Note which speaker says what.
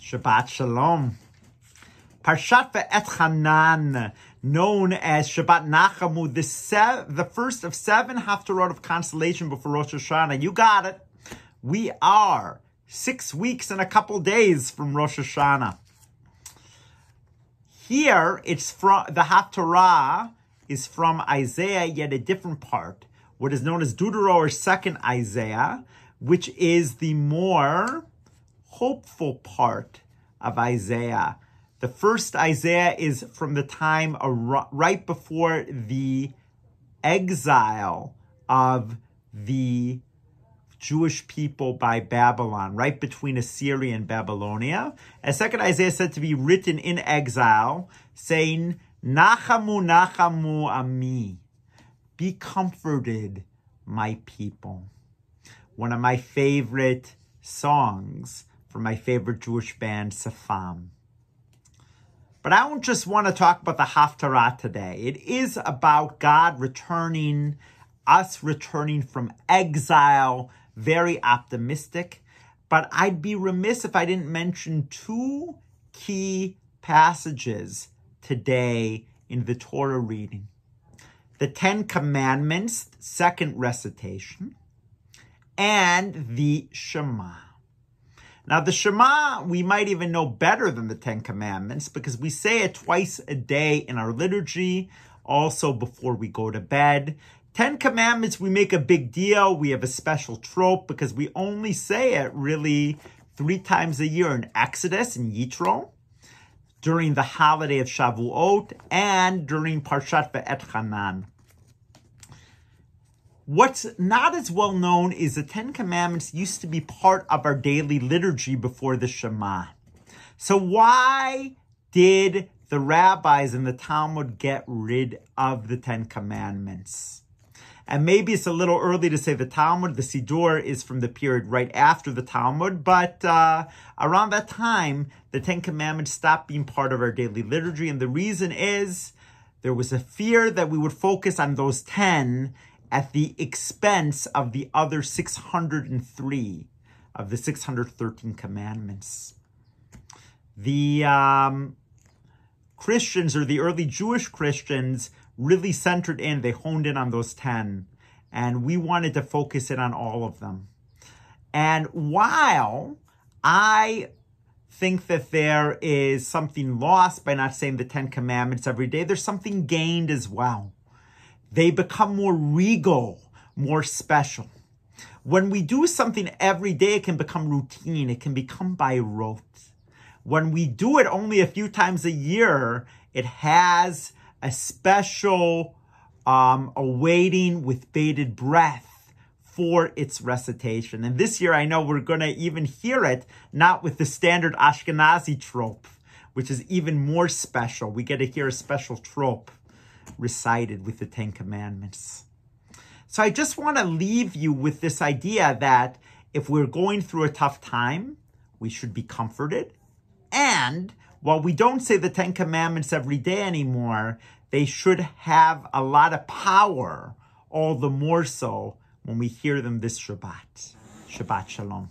Speaker 1: Shabbat Shalom. Parshat Va'etchanan, known as Shabbat Nachamu, the, se- the first of seven Haftarot of consolation before Rosh Hashanah. You got it. We are six weeks and a couple days from Rosh Hashanah. Here, it's from the Haftarah is from Isaiah, yet a different part, what is known as Deutero or Second Isaiah, which is the more hopeful part of Isaiah. The first Isaiah is from the time right before the exile of the Jewish people by Babylon, right between Assyria and Babylonia. And second Isaiah is said to be written in exile, saying, Nachamu, Nachamu, Ami. Be comforted, my people. One of my favorite songs from my favorite Jewish band, Safam. But I don't just want to talk about the Haftarah today. It is about God returning, us returning from exile, very optimistic. But I'd be remiss if I didn't mention two key passages today in the Torah reading. The Ten Commandments, second recitation, and the Shema. Now, the Shema, we might even know better than the Ten Commandments because we say it twice a day in our liturgy, also before we go to bed. Ten Commandments, we make a big deal. We have a special trope because we only say it really three times a year in Exodus and Yitro, during the holiday of Shavuot, and during Parshat Va'etchanan. What's not as well known is the Ten Commandments used to be part of our daily liturgy before the Shema. So why did the rabbis in the Talmud get rid of the Ten Commandments? And maybe it's a little early to say the Talmud, the Siddur is from the period right after the Talmud, but uh, around that time, the Ten Commandments stopped being part of our daily liturgy. And the reason is there was a fear that we would focus on those 10 at the expense of the other 603 of the 613 commandments. The um, Christians or the early Jewish Christians really centered in, they honed in on those 10, and we wanted to focus in on all of them. And while I think that there is something lost by not saying the Ten Commandments every day, there's something gained as well. They become more regal, more special. When we do something every day, it can become routine. It can become by rote. When we do it only a few times a year, it has a special um, awaiting with bated breath for its recitation. And this year, I know we're going to even hear it, not with the standard Ashkenazi trope, which is even more special. We get to hear a special trope recited with the Ten Commandments. So I just want to leave you with this idea that if we're going through a tough time, we should be comforted. And while we don't say the Ten Commandments every day anymore, they should have a lot of power, all the more so when we hear them this Shabbat. Shabbat Shalom.